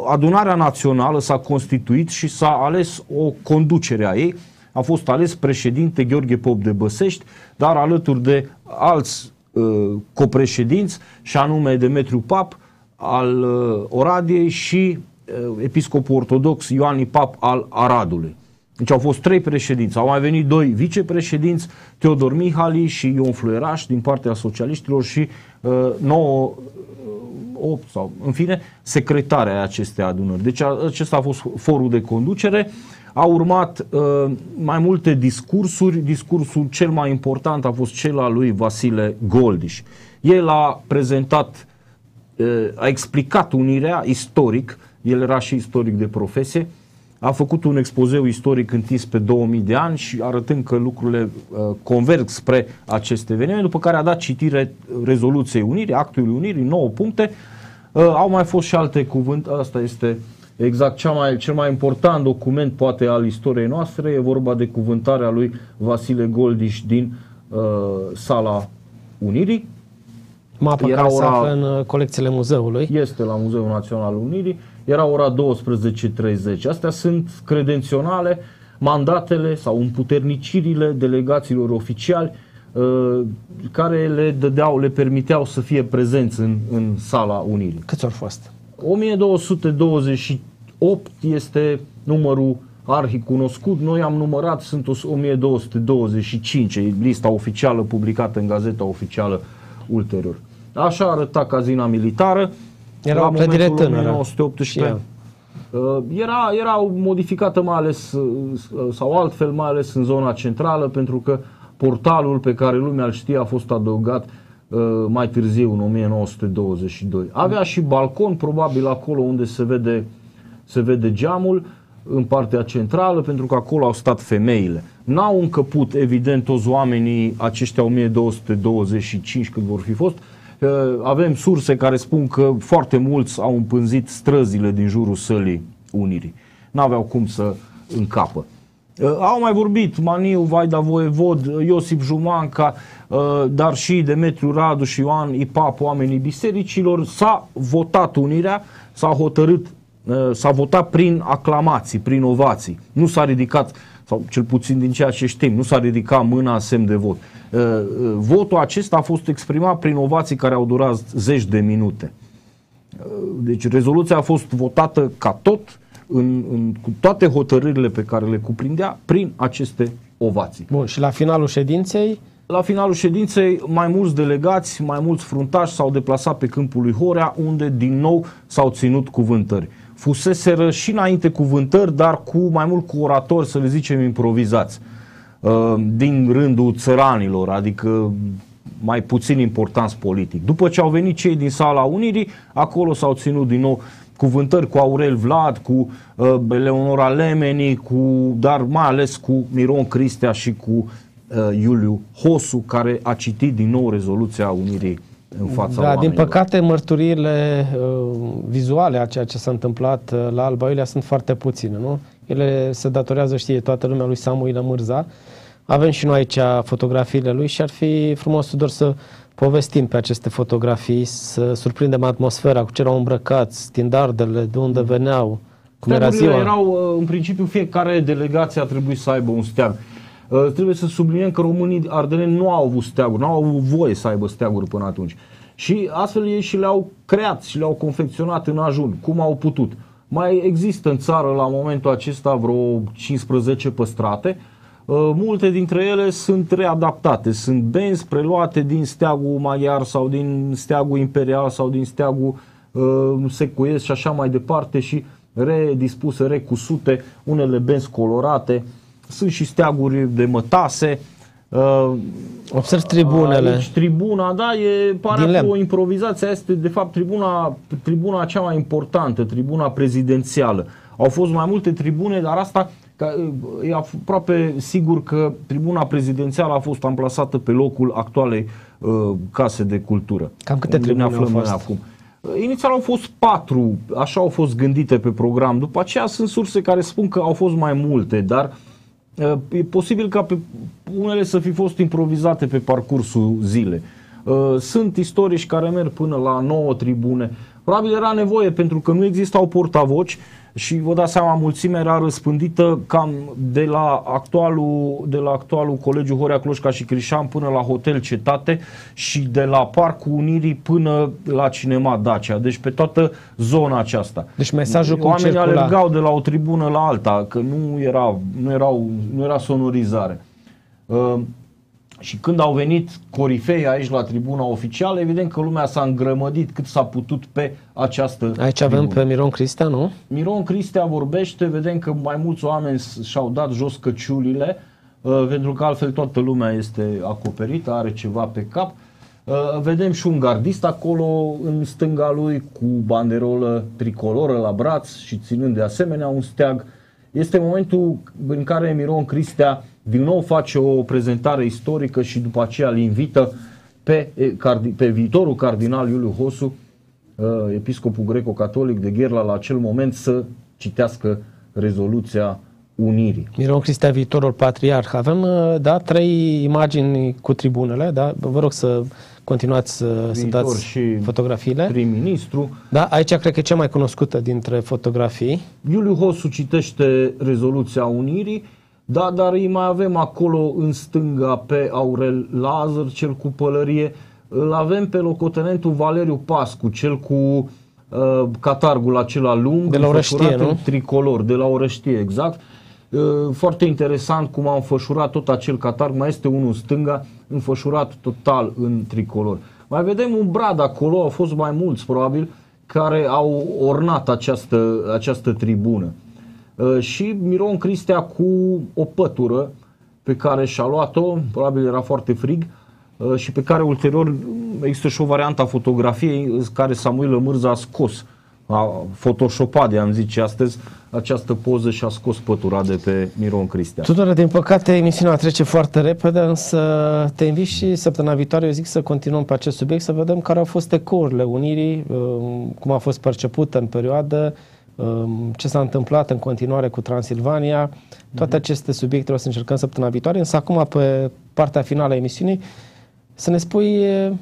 adunarea națională, s-a constituit și s-a ales o conducere a ei. A fost ales președinte Gheorghe Pop de Băsești, dar alături de alți uh, copreședinți, și anume Demetriu Pap, al uh, Oradiei și uh, episcopul ortodox Ioan Ipap al Aradului. Deci au fost trei președinți. Au mai venit doi vicepreședinți, Teodor Mihali și Ion Flueraș din partea socialiștilor și uh, nouă, uh, opt sau, în fine, secretarea acestei adunări. Deci acesta a fost forul de conducere. Au urmat uh, mai multe discursuri. Discursul cel mai important a fost cel al lui Vasile Goldiș. El a prezentat a explicat unirea istoric, el era și istoric de profesie, a făcut un expozeu istoric întins pe 2000 de ani și arătând că lucrurile uh, converg spre acest eveniment, după care a dat citire rezoluției Unirii, actului Unirii, 9 puncte. Uh, au mai fost și alte cuvinte, asta este exact cea mai, cel mai important document poate al istoriei noastre, e vorba de cuvântarea lui Vasile Goldiș din uh, sala Unirii. Mapa era care ora, se află în uh, colecțiile muzeului. Este la Muzeul Național Unirii. Era ora 12.30. Astea sunt credenționale, mandatele sau împuternicirile delegațiilor oficiali uh, care le dădeau, le permiteau să fie prezenți în, în sala Unirii. Câți au fost? 1228 este numărul arhi cunoscut. Noi am numărat, sunt 1225, lista oficială publicată în gazeta oficială ulterior. Așa arăta cazina militară. Era o clădire tânără. 1918. Uh, era, era modificată mai ales uh, sau altfel mai ales în zona centrală pentru că portalul pe care lumea îl știe a fost adăugat uh, mai târziu în 1922. Avea și balcon probabil acolo unde se vede, se vede geamul în partea centrală pentru că acolo au stat femeile. N-au încăput evident toți oamenii aceștia 1225 cât vor fi fost, avem surse care spun că foarte mulți au împânzit străzile din jurul sălii Unirii. N-aveau cum să încapă. Uh, au mai vorbit Maniu, Vaida Voevod, Iosif Jumanca, uh, dar și Demetriu Radu și Ioan Ipap, oamenii bisericilor. S-a votat unirea, s-a hotărât, uh, s-a votat prin aclamații, prin ovații. Nu s-a ridicat, sau cel puțin din ceea ce știm, nu s-a ridicat mâna în semn de vot. Uh, uh, votul acesta a fost exprimat prin ovații care au durat zeci de minute. Uh, deci rezoluția a fost votată ca tot, în, în, cu toate hotărârile pe care le cuprindea, prin aceste ovații. Bun, și la finalul ședinței? La finalul ședinței, mai mulți delegați, mai mulți fruntași s-au deplasat pe câmpul lui Horea, unde din nou s-au ținut cuvântări. Fuseseră și înainte cuvântări, dar cu mai mult cu oratori, să le zicem, improvizați. uh, din rândul țăranilor, adică mai puțin importanți politic. După ce au venit cei din Sala Unirii, acolo s-au ținut din nou cuvântări cu Aurel Vlad, cu uh, Leonora Lemeni, cu, dar mai ales cu Miron Cristea și cu uh, Iuliu Hosu, care a citit din nou rezoluția Unirii în fața Da, oamenilor. din păcate mărturiile uh, vizuale a ceea ce s-a întâmplat uh, la Alba Iulia sunt foarte puține, nu? Ele se datorează, știe toată lumea, lui Samuel Mârza. Avem și noi aici fotografiile lui și ar fi frumos doar să povestim pe aceste fotografii, să surprindem atmosfera, cu ce erau îmbrăcați, standardele, de unde veneau, cum era Steagurile ziua. erau, uh, în principiu, fiecare delegație a trebuit să aibă un steag. Uh, Trebuie să subliniem că românii ardeleni nu au avut steaguri, nu au avut voie să aibă steaguri până atunci. Și astfel ei și le-au creat și le-au confecționat în ajun, cum au putut. Mai există în țară la momentul acesta vreo 15 păstrate. Uh, Multe dintre ele sunt readaptate, sunt benzi preluate din steagul maghiar sau din steagul imperial sau din steagul uh, secuiesc și așa mai departe și redispuse, recusute, unele benzi colorate. Sunt și steaguri de mătase. Uh, Observ tribunele. Aici tribuna, da, e pare Din a fi lemn. o improvizație. Este de fapt tribuna, tribuna cea mai importantă, tribuna prezidențială. Au fost mai multe tribune, dar asta ca, e aproape sigur că tribuna prezidențială a fost amplasată pe locul actualei uh, case de cultură. Cam câte unde ne tribune au aflăm noi fost? acum. Inițial au fost patru, așa au fost gândite pe program. După aceea sunt surse care spun că au fost mai multe, dar uh, e posibil ca pe unele să fi fost improvizate pe parcursul zilei. Uh, Sunt istorici care merg până la 9 tribune. Probabil era nevoie pentru că nu existau portavoci și vă dați seama, mulțimea era răspândită cam de la actualul, de la actualul Colegiu Horea Cloșca și Crișan până la Hotel Cetate și de la Parcul Unirii până la Cinema Dacia. Deci pe toată zona aceasta. Deci mesajul cum Oamenii circula. alergau de la o tribună la alta, că nu era, nu erau, nu era sonorizare. Uh, și când au venit corifei aici la tribuna oficială, evident că lumea s-a îngrămădit cât s-a putut pe această Aici avem tribună. pe Miron Cristea, nu? Miron Cristea vorbește, vedem că mai mulți oameni s- și-au dat jos căciulile, uh, pentru că altfel toată lumea este acoperită, are ceva pe cap. Uh, Vedem și un gardist acolo în stânga lui cu banderolă tricoloră la braț și ținând de asemenea un steag. Este momentul în care Miron Cristea din nou face o prezentare istorică și după aceea îl invită pe, e, cardi- pe viitorul cardinal Iuliu Hosu uh, episcopul greco-catolic de Gherla la acel moment să citească rezoluția Unirii. Miron Cristea, viitorul patriarh. Avem, uh, da, trei imagini cu tribunele, da? Vă rog să continuați să, să Viitor dați și fotografiile. Prim-ministru. Da, aici cred că e cea mai cunoscută dintre fotografii. Iuliu Hosu citește rezoluția Unirii, da, dar îi mai avem acolo în stânga pe Aurel Lazar, cel cu pălărie. Îl avem pe locotenentul Valeriu Pascu, cel cu uh, catargul acela lung, De la înfășurat Orăștie, nu? în tricolor, de la Orăștie, exact. Uh, Foarte interesant cum a înfășurat tot acel catarg, mai este unul în stânga, înfășurat total în tricolor. Mai vedem un brad acolo, au fost mai mulți probabil, care au ornat această, această tribună. Uh, Și Miron Cristea cu o pătură pe care și-a luat-o, probabil era foarte frig, uh, și pe care ulterior există și o variantă a fotografiei în care Samuel Mârza a scos, a photoshopat, de am zice astăzi, această poză și a scos pătura de pe Miron Cristea. Tudor, din păcate, emisiunea trece foarte repede, însă te invit și săptămâna viitoare, eu zic să continuăm pe acest subiect, să vedem care au fost ecourile Unirii, um, cum a fost percepută în perioadă, um, ce s-a întâmplat în continuare cu Transilvania. Toate aceste subiecte o să încercăm săptămâna viitoare, însă acum, pe partea finală a emisiunii, să ne spui e,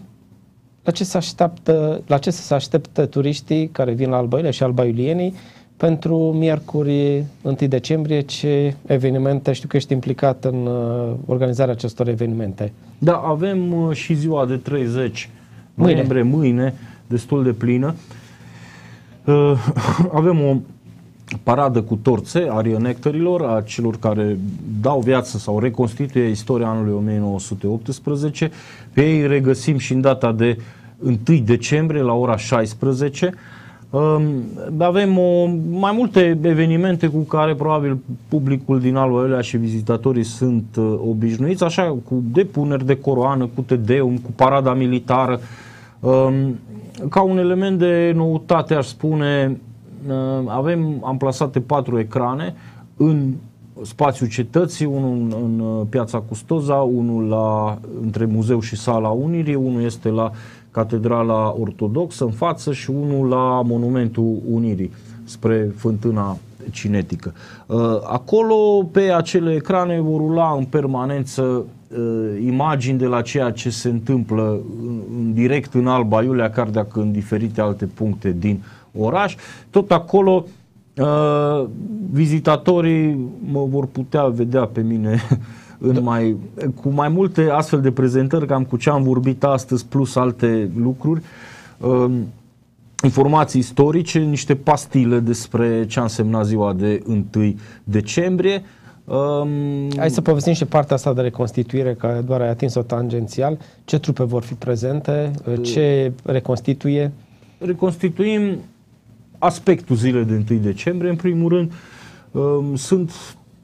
la ce se așteaptă, la ce se așteptă turiștii care vin la Alba Iulia și Alba Iulienii pentru miercuri 1 decembrie, ce evenimente, știu că ești implicat în uh, organizarea acestor evenimente. Da, avem uh, și ziua de 30 Mâine. noiembrie, mâine, destul de plină. Uh, Avem o paradă cu torțe a reenactorilor, a celor care dau viață sau reconstituie istoria anului 1918. Pe ei regăsim și în data de 1 decembrie la ora 16. Um, avem o, mai multe evenimente cu care probabil publicul din Alba Iulia și vizitatorii sunt uh, obișnuiți, așa cu depuneri de coroană, cu tedeum, cu parada militară. Um, ca un element de noutate, aș spune, uh, avem amplasate patru ecrane în spațiul cetății, unul în, în uh, piața Custoza, unul la, între Muzeu și Sala Unirii, unul este la Catedrala Ortodoxă în față și unul la Monumentul Unirii spre fântâna cinetică. Uh, acolo, pe acele ecrane, vor rula în permanență uh, imagini de la ceea ce se întâmplă în direct în Alba Iulia, chiar dacă în diferite alte puncte din oraș. Tot acolo Uh, vizitatorii mă vor putea vedea pe mine în da. mai, cu mai multe astfel de prezentări, cam cu ce am vorbit astăzi, plus alte lucruri. Uh, informații istorice, niște pastile despre ce a însemnat ziua de 1 decembrie. Um, Hai să povestim și partea asta de reconstituire, care doar ai atins-o tangențial. Ce trupe vor fi prezente? Ce reconstituie? Reconstituim aspectul zilei de 1 decembrie. În primul rând, um, sunt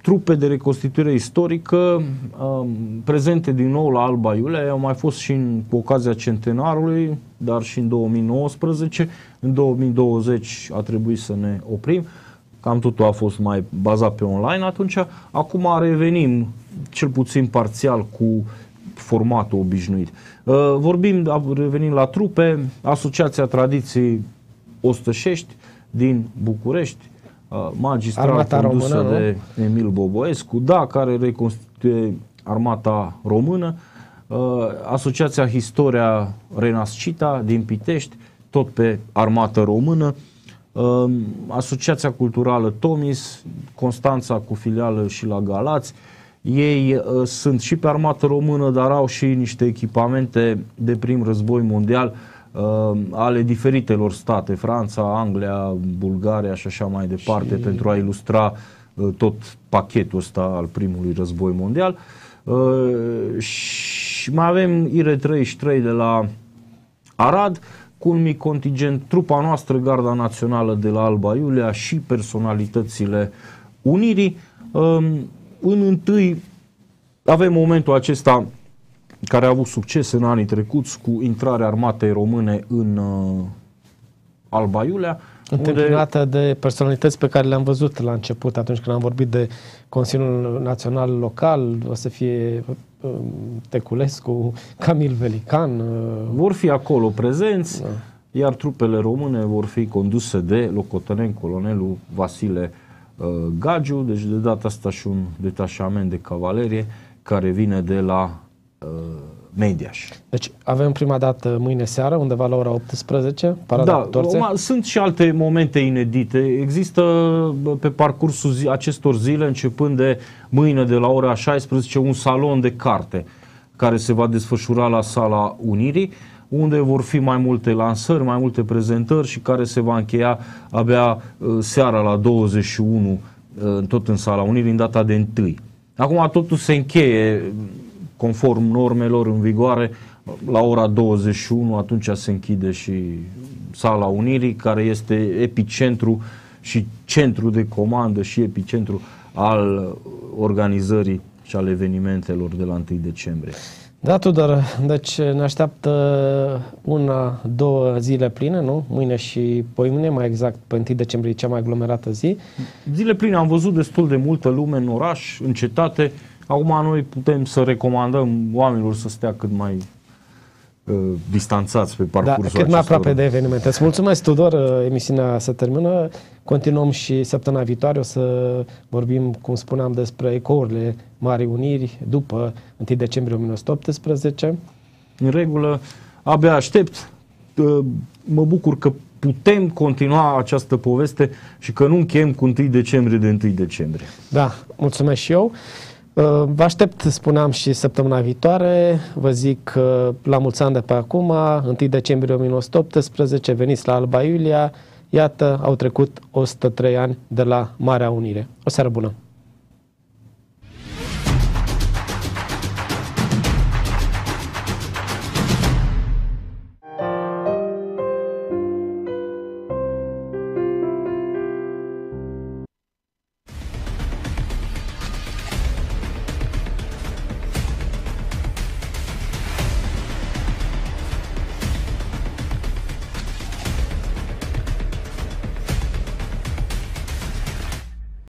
trupe de reconstituire istorică um, prezente din nou la Alba Iulia. Au mai fost și în, cu ocazia centenarului, dar și în 2019. În 2020 a trebuit să ne oprim. Cam totul a fost mai bazat pe online atunci. Acum revenim cel puțin parțial cu formatul obișnuit. Uh, vorbim, revenim la trupe, Asociația Tradiției Ostășești, din București, uh, magistral armata condusă română, de nu? Emil Boboescu, da, care reconstituie armata română, uh, Asociația Historia Renascita din Pitești, tot pe armată română, uh, Asociația Culturală Tomis, Constanța cu filială și la Galați, ei uh, sunt și pe armată română, dar au și niște echipamente de prim război mondial uh, uh, ale diferitelor state, Franța, Anglia, Bulgaria și așa mai departe, și... pentru a ilustra uh, tot pachetul ăsta al primului război mondial. Uh, și mai avem IR-33 de la Arad, cu un mic contingent, trupa noastră, Garda Națională de la Alba Iulia și personalitățile Unirii. Um, în întâi avem momentul acesta care a avut succes în anii trecuți cu intrarea armatei române în uh, Alba Iulia. Întâmpinată unde... de personalități pe care le-am văzut la început, atunci când am vorbit de Consiliul Național Local, o să fie uh, Teculescu, Camil Velican. Uh... Vor fi acolo prezenți, da. iar trupele române vor fi conduse de locotenent colonelul Vasile uh, Gagiu, deci de data asta și un detașament de cavalerie care vine de la Uh, Mediaș. Deci avem prima dată mâine seară, undeva la ora 18, parada da, torțe. sunt și alte momente inedite. Există pe parcursul zi, acestor zile, începând de mâine de la ora 16, un salon de carte care se va desfășura la Sala Unirii, unde vor fi mai multe lansări, mai multe prezentări și care se va încheia abia uh, seara la 21, uh, tot în Sala Unirii, în data de 1. Acum totul se încheie conform normelor în vigoare, la ora 21 atunci se închide și sala Unirii, care este epicentru și centru de comandă și epicentru al organizării și al evenimentelor de la 1 decembrie. Da, Tudor, deci ne așteaptă una, două zile pline, nu? Mâine și poimâine, mai exact, pe 1 decembrie, cea mai aglomerată zi. Zile pline, am văzut destul de multă lume în oraș, în cetate, Acum noi putem să recomandăm oamenilor să stea cât mai uh, distanțați pe da, parcursul da, cât mai aproape de evenimente. Îți mulțumesc, Tudor, uh, emisiunea se termină. Continuăm și săptămâna viitoare. O să vorbim, cum spuneam, despre ecourile Marii Uniri după 1 decembrie 1918. În regulă, abia aștept. Uh, mă bucur că putem continua această poveste și că nu încheiem cu 1 decembrie de 1 decembrie. Da, mulțumesc și eu. Uh, vă aștept, spuneam, și săptămâna viitoare. Vă zic la mulți ani de pe acum, 1 decembrie 1918, veniți la Alba Iulia. Iată, au trecut 103 ani de la Marea Unire. O seară bună!